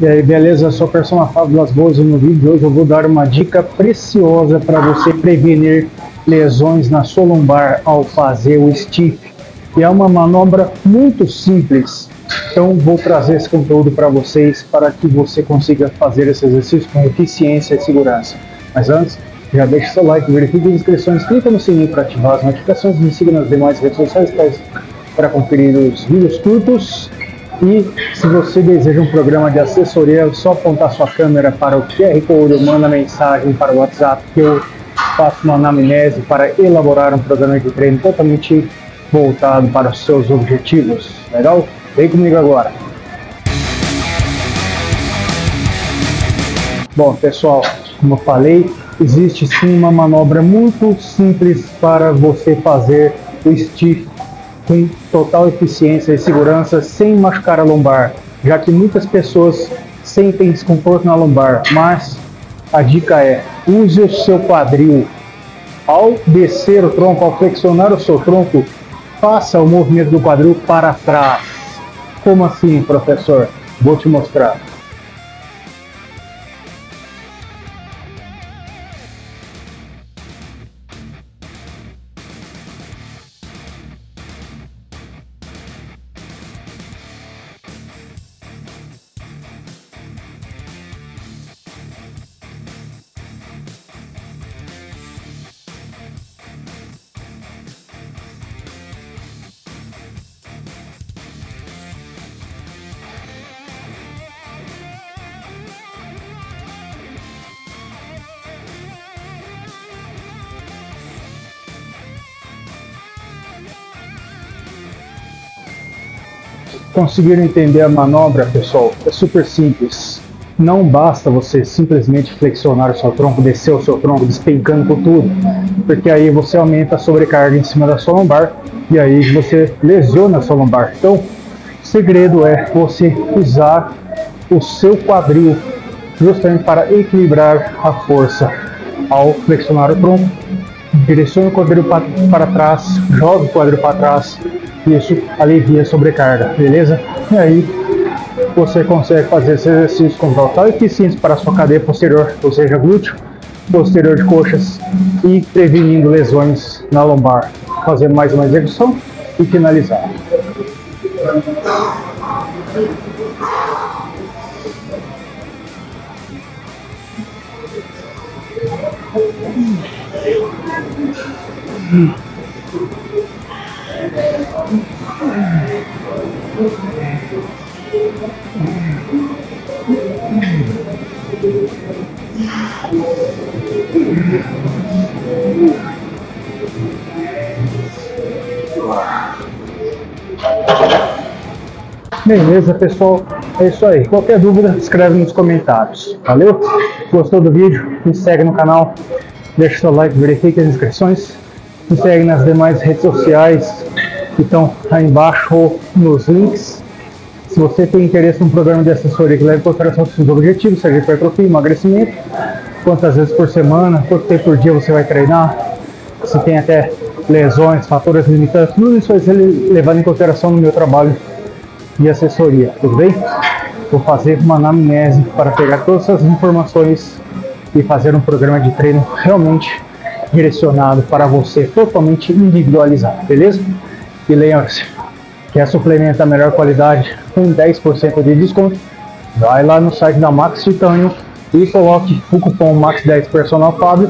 E aí, beleza? Sou a Persona Fábio das Boas e no vídeo de hoje eu vou dar uma dica preciosa para você prevenir lesões na sua lombar ao fazer o stiff. E é uma manobra muito simples, então vou trazer esse conteúdo para vocês para que você consiga fazer esse exercício com eficiência e segurança. Mas antes, já deixa seu like, verifique as inscrições, clica no sininho para ativar as notificações, me siga nas demais redes sociais para conferir os vídeos curtos e se você deseja um programa de assessoria, é só apontar sua câmera para o QR Code ou manda mensagem para o WhatsApp que eu faço uma anamnese para elaborar um programa de treino totalmente voltado para os seus objetivos. Legal? Vem comigo agora. Bom, pessoal, como eu falei, existe sim uma manobra muito simples para você fazer o stiff com total eficiência e segurança sem machucar a lombar, já que muitas pessoas sentem desconforto na lombar, mas a dica é use o seu quadril. Ao descer o tronco, ao flexionar o seu tronco, faça o movimento do quadril para trás. Como assim, professor? Vou te mostrar. Conseguiram entender a manobra, pessoal? É super simples. Não basta você simplesmente flexionar o seu tronco, descer o seu tronco, despencando por tudo, porque aí você aumenta a sobrecarga em cima da sua lombar e aí você lesiona a sua lombar. Então, o segredo é você usar o seu quadril justamente para equilibrar a força ao flexionar o tronco. Direcione o quadril para trás, joga o quadril para trás, isso alivia a sobrecarga, beleza? E aí você consegue fazer esse exercício com total eficiência para a sua cadeia posterior, ou seja, glúteo, posterior de coxas e prevenindo lesões na lombar. Fazer mais uma execução e finalizar. Beleza, pessoal? É isso aí. Qualquer dúvida, escreve nos comentários. Valeu? Gostou do vídeo? Me segue no canal, deixa seu like, verifique as inscrições. Me segue nas demais redes sociais que estão aí embaixo nos links. Se você tem interesse num programa de assessoria que leve em consideração seus objetivos, seja hipertrofia, emagrecimento, quantas vezes por semana, quanto tempo por dia você vai treinar, se tem até lesões, fatores limitantes, tudo isso vai ser levado em consideração no meu trabalho de assessoria, tudo bem? Vou fazer uma anamnese para pegar todas essas informações e fazer um programa de treino realmente direcionado para você, totalmente individualizado, beleza? E lembre-se, quer suplementar a melhor qualidade com 10% de desconto? Vai lá no site da Max Titânio e coloque o cupom MAX10 Personal Fábio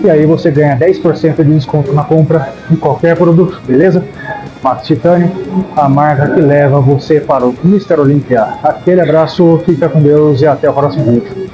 e aí você ganha 10% de desconto na compra de qualquer produto, beleza? Max Titânio, a marca que leva você para o Mr. Olympia. Aquele abraço, fica com Deus e até o próximo vídeo.